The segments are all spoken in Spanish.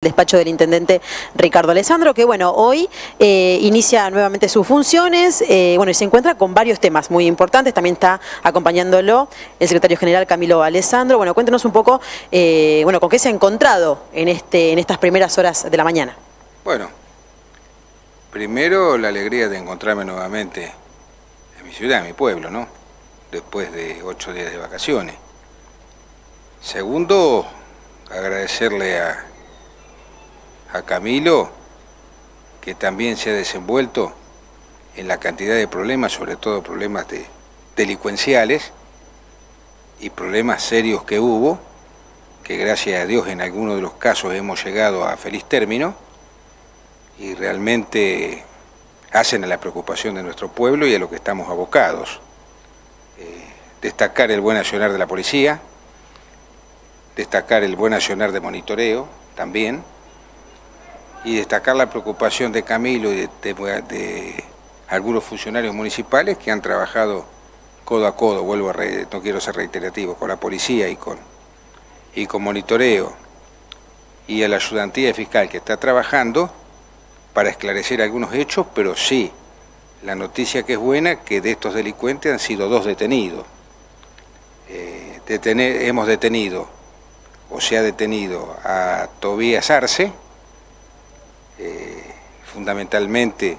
despacho del intendente Ricardo Alessandro, que bueno, hoy eh, inicia nuevamente sus funciones, eh, bueno, y se encuentra con varios temas muy importantes, también está acompañándolo el secretario general Camilo Alessandro, bueno, cuéntenos un poco, eh, bueno, con qué se ha encontrado en, este, en estas primeras horas de la mañana. Bueno, primero la alegría de encontrarme nuevamente en mi ciudad, en mi pueblo, ¿no? Después de ocho días de vacaciones. Segundo, agradecerle a a Camilo, que también se ha desenvuelto en la cantidad de problemas, sobre todo problemas delincuenciales y problemas serios que hubo, que gracias a Dios en algunos de los casos hemos llegado a feliz término y realmente hacen a la preocupación de nuestro pueblo y a lo que estamos abocados. Eh, destacar el buen accionar de la policía, destacar el buen accionar de monitoreo también, y destacar la preocupación de Camilo y de, algunos funcionarios municipales que han trabajado codo a codo, vuelvo a no quiero ser reiterativo, con la policía y con, y con monitoreo y a la ayudantía fiscal que está trabajando para esclarecer algunos hechos, pero sí, la noticia que es buena, que de estos delincuentes han sido dos detenidos. Eh, hemos detenido, o se ha detenido a Tobías Arce, fundamentalmente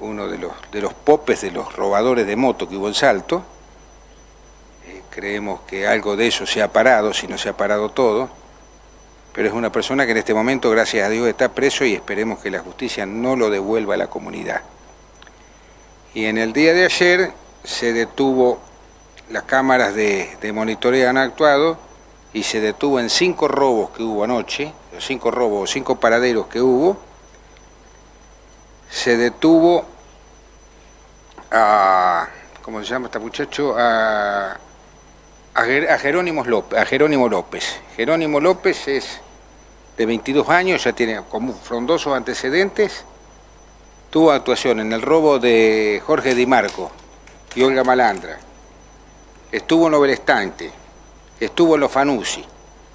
uno de los, de los popes de los robadores de moto que hubo en Salto. Eh, creemos que algo de eso se ha parado, si no se ha parado todo, pero es una persona que en este momento, gracias a Dios, está preso y esperemos que la justicia no lo devuelva a la comunidad. Y en el día de ayer se detuvo, las cámaras de, de monitoreo han actuado y se detuvo en cinco robos que hubo anoche, los cinco robos, cinco paraderos que hubo, se detuvo a, ¿cómo se llama este muchacho? A, Jerónimo López, a Jerónimo López. Es de 22 años, ya tiene como frondosos antecedentes, tuvo actuación en el robo de Jorge Di Marco y Olga Malandra, estuvo en lo Belestante, estuvo en los Fanusi,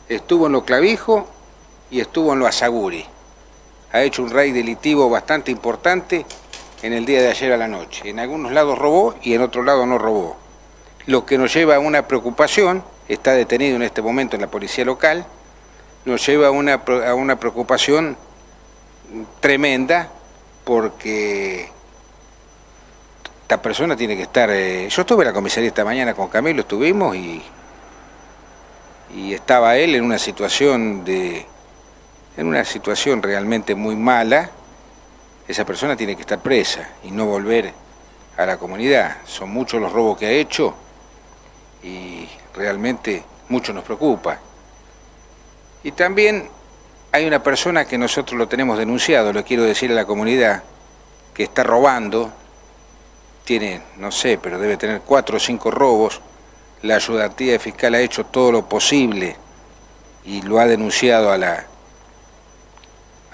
estuvo en lo Clavijo y estuvo en lo Asaguri. Ha hecho un raid delictivo bastante importante en el día de ayer a la noche. En algunos lados robó y en otros lados no robó. Lo que nos lleva a una preocupación, está detenido en este momento en la policía local, nos lleva a una, a una preocupación tremenda porque esta persona tiene que estar... Eh, yo estuve en la comisaría esta mañana con Camilo, estuvimos y, y estaba él en una situación de en una situación realmente muy mala, esa persona tiene que estar presa y no volver a la comunidad. Son muchos los robos que ha hecho y realmente mucho nos preocupa. Y también hay una persona que nosotros lo tenemos denunciado, lo quiero decir a la comunidad, que está robando, tiene, no sé, pero debe tener cuatro o cinco robos, la ayudantía fiscal ha hecho todo lo posible y lo ha denunciado a la,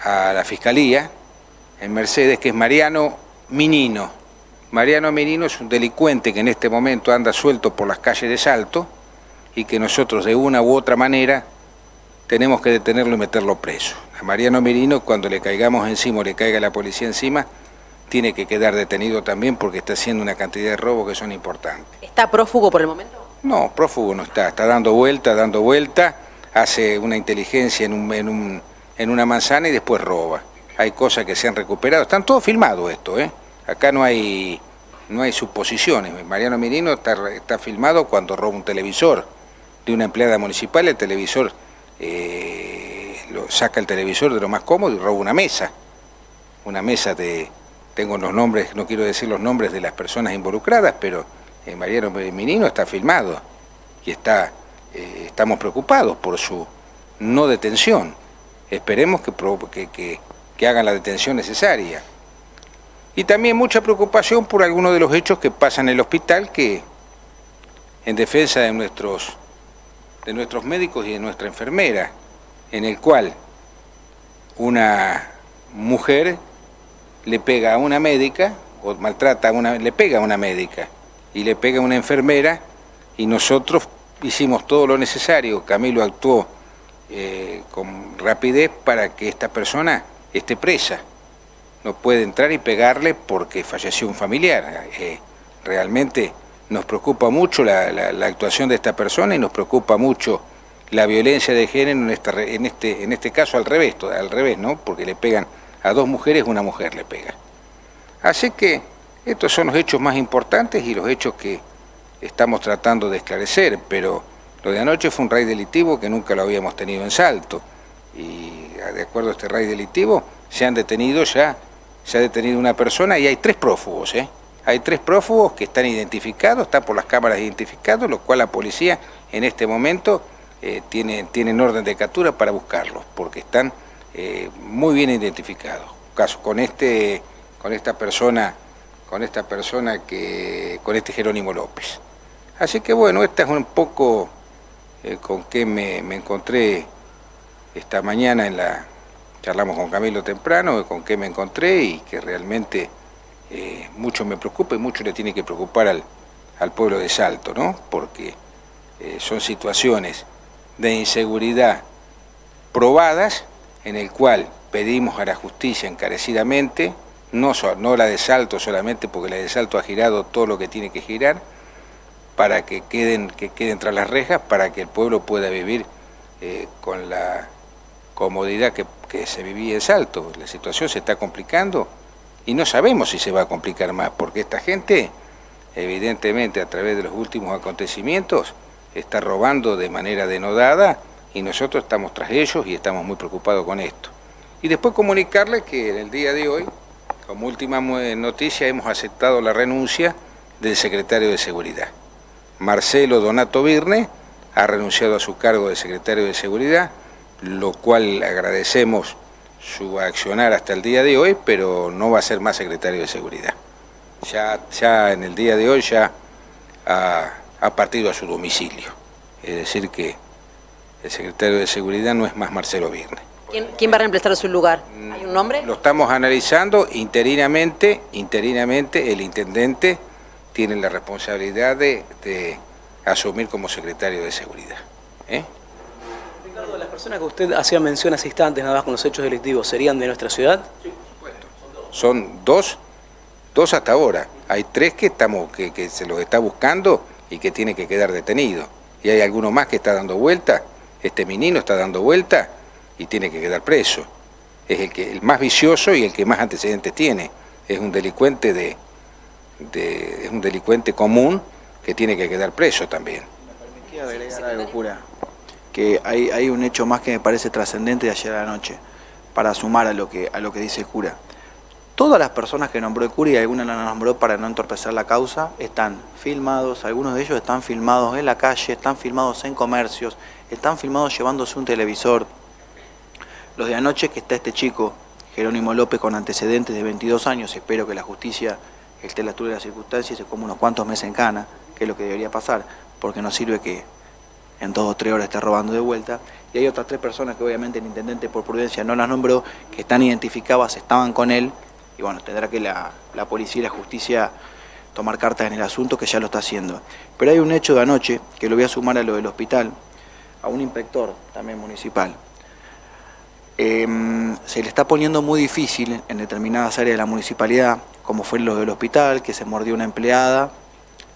a la Fiscalía en Mercedes, que es Mariano Minino. Mariano Minino es un delincuente que en este momento anda suelto por las calles de Salto y que nosotros de una u otra manera tenemos que detenerlo y meterlo preso. A Mariano Minino cuando le caigamos encima o le caiga la policía encima, tiene que quedar detenido también porque está haciendo una cantidad de robos que son importantes. ¿Está prófugo por el momento? No, prófugo no está, está dando vuelta, dando vuelta, hace una inteligencia en un, en un en una manzana y después roba. Hay cosas que se han recuperado. Están todos filmados esto, ¿eh? Acá no hay, no hay suposiciones. Mariano Mirino está, está filmado cuando roba un televisor de una empleada municipal. El televisor, eh, saca el televisor de lo más cómodo y roba una mesa. Una mesa de, tengo los nombres, no quiero decir los nombres de las personas involucradas, pero eh, Mariano Mirino está filmado y está, estamos preocupados por su no detención. Esperemos que, que, hagan la detención necesaria. Y también mucha preocupación por algunos de los hechos que pasan en el hospital que, en defensa de nuestros, de nuestros médicos y de nuestra enfermera, en el cual una mujer le pega a una médica, o maltrata a una, le pega a una médica, y le pega a una enfermera, y nosotros hicimos todo lo necesario, Camilo actuó eh, con rapidez para que esta persona esté presa. No puede entrar y pegarle porque falleció un familiar. Eh, realmente nos preocupa mucho la, actuación de esta persona y nos preocupa mucho la violencia de género en, este, en este caso al revés, al revés, ¿no? Porque le pegan a dos mujeres, una mujer le pega. Así que estos son los hechos más importantes y los hechos que estamos tratando de esclarecer, pero lo de anoche fue un raid delictivo que nunca lo habíamos tenido en Salto. Y de acuerdo a este raid delictivo, se han detenido ya, se ha detenido una persona y hay tres prófugos, ¿eh? Hay tres prófugos que están identificados, están por las cámaras identificados, lo cual la policía en este momento eh, tiene, tienen orden de captura para buscarlos, porque están eh, muy bien identificados. Caso con este, con esta persona, con esta persona que, con este Jerónimo López. Así que bueno, esta es un poco eh, con qué me, encontré esta mañana en la charlamos con Camilo temprano, con qué me encontré y que realmente eh, mucho me preocupa y mucho le tiene que preocupar al, al pueblo de Salto, ¿no? Porque eh, son situaciones de inseguridad probadas en el cual pedimos a la justicia encarecidamente, no, no la de Salto solamente porque la de Salto ha girado todo lo que tiene que girar, para que queden, que queden tras las rejas, para que el pueblo pueda vivir eh, con la comodidad que, se vivía en Salto. La situación se está complicando y no sabemos si se va a complicar más, porque esta gente, evidentemente a través de los últimos acontecimientos, está robando de manera denodada y nosotros estamos tras ellos y estamos muy preocupados con esto. Y después comunicarles que en el día de hoy, como última noticia, hemos aceptado la renuncia del secretario de Seguridad. Marcelo Donato Virne ha renunciado a su cargo de secretario de Seguridad, lo cual agradecemos su accionar hasta el día de hoy, pero no va a ser más secretario de Seguridad. Ya, ya en el día de hoy ya ha, partido a su domicilio. Es decir que el secretario de Seguridad no es más Marcelo Virne. ¿Quién, va a reemplazar su lugar? ¿Hay un nombre? Lo estamos analizando interinamente, interinamente el intendente tiene la responsabilidad de, asumir como secretario de seguridad. ¿eh? Ricardo, las personas que usted hacía mención hace instantes, nada más con los hechos delictivos, ¿serían de nuestra ciudad? Sí, por supuesto. Son dos, dos hasta ahora. Hay tres que, estamos, que, que se los está buscando y que tiene que quedar detenido. Y hay alguno más que está dando vuelta, este menino está dando vuelta y tiene que quedar preso. Es el, que, el más vicioso y el que más antecedentes tiene. Es un delincuente de, es un delincuente común que tiene que quedar preso también. Me agregar algo, cura, que hay, hay un hecho más que me parece trascendente de ayer a la noche, para sumar a lo que, a lo que dice el cura. Todas las personas que nombró el cura y alguna la nombró para no entorpecer la causa están filmados, algunos de ellos están filmados en la calle, están filmados en comercios, están filmados llevándose un televisor. Los de anoche que está este chico, Jerónimo López, con antecedentes de 22 años, espero que la justicia esté la altura de las circunstancias y se come unos cuantos meses en cana, que es lo que debería pasar, porque no sirve que en dos o tres horas esté robando de vuelta. Y hay otras tres personas que obviamente el intendente por prudencia no las nombró, que están identificadas, estaban con él, y bueno, tendrá que la, policía y la justicia tomar cartas en el asunto, que ya lo está haciendo. Pero hay un hecho de anoche, que lo voy a sumar a lo del hospital, a un inspector también municipal. Em, se le está poniendo muy difícil en determinadas áreas de la municipalidad como fue lo del hospital, que se mordió una empleada,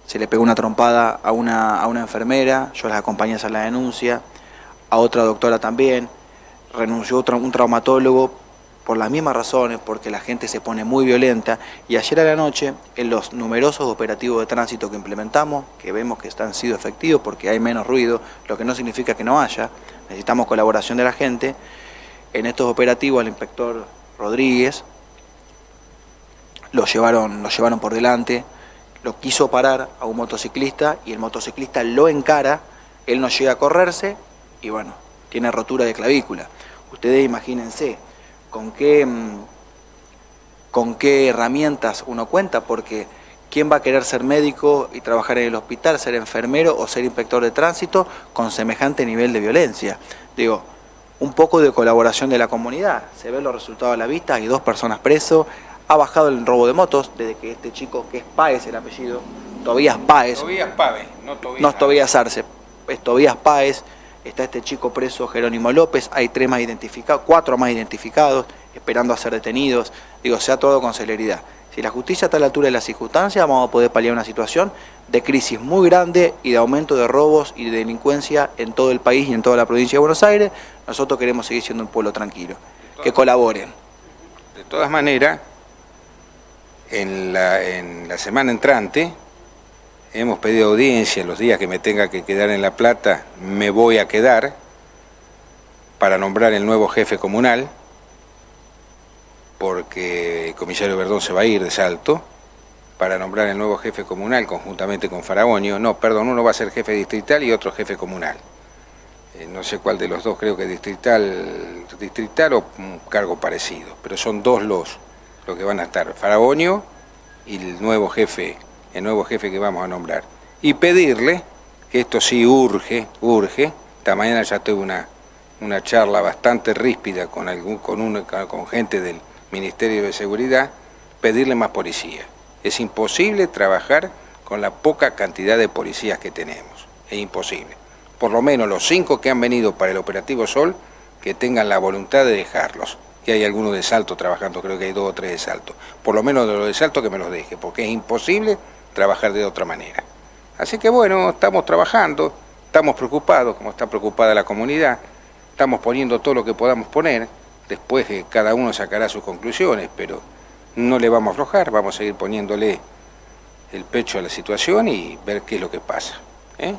se le pegó una trompada a una, a una enfermera, yo las acompañé a la denuncia, a otra doctora también, renunció otro, un traumatólogo por las mismas razones, porque la gente se pone muy violenta, y ayer a la noche, en los numerosos operativos de tránsito que implementamos, que vemos que están sido efectivos porque hay menos ruido, lo que no significa que no haya, necesitamos colaboración de la gente, en estos operativos el inspector Rodríguez lo llevaron, llevaron por delante, lo quiso parar a un motociclista y el motociclista lo encara, él no llega a correrse y bueno, tiene rotura de clavícula. Ustedes imagínense con qué, mm, con qué herramientas uno cuenta, porque ¿quién va a querer ser médico y trabajar en el hospital, ser enfermero o ser inspector de tránsito con semejante nivel de violencia? Digo, un poco de colaboración de la comunidad. Se ven los resultados a la vista, hay dos personas presos, ha bajado el robo de motos desde que este chico, que es Páez el apellido, Tobías Páez. Tobías Páez, no Tobías. No es Tobías Arce, es Tobías Páez. está este chico preso Jerónimo López, hay tres más identificados, cuatro más identificados, esperando a ser detenidos. Digo, se ha todo con celeridad. Si la justicia está a la altura de las circunstancias, vamos a poder paliar una situación de crisis muy grande y de aumento de robos y de delincuencia en todo el país y en toda la provincia de Buenos Aires. Nosotros queremos seguir siendo un pueblo tranquilo. Que colaboren. De todas maneras, en la, en la semana entrante hemos pedido audiencia, en los días que me tenga que quedar en La Plata, me voy a quedar para nombrar el nuevo jefe comunal porque el comisario Verdón se va a ir de Salto para nombrar el nuevo jefe comunal conjuntamente con Faragonio. No, perdón, uno va a ser jefe distrital y otro jefe comunal. Eh, no sé cuál de los dos, creo que distrital, distrital o un cargo parecido, pero son dos los, los que van a estar, Faragonio y el nuevo jefe, el nuevo jefe que vamos a nombrar. Y pedirle, que esto sí urge, urge, esta mañana ya tuve una, una charla bastante ríspida con, algún, con, una, con gente del Ministerio de Seguridad, pedirle más policía. Es imposible trabajar con la poca cantidad de policías que tenemos. Es imposible. Por lo menos los cinco que han venido para el operativo Sol, que tengan la voluntad de dejarlos. Y hay algunos de salto trabajando, creo que hay dos o tres de salto. Por lo menos de los de salto que me los deje, porque es imposible trabajar de otra manera. Así que bueno, estamos trabajando, estamos preocupados, como está preocupada la comunidad, estamos poniendo todo lo que podamos poner, Después eh, cada uno sacará sus conclusiones, pero no le vamos a aflojar, vamos a seguir poniéndole el pecho a la situación y ver qué es lo que pasa. ¿eh?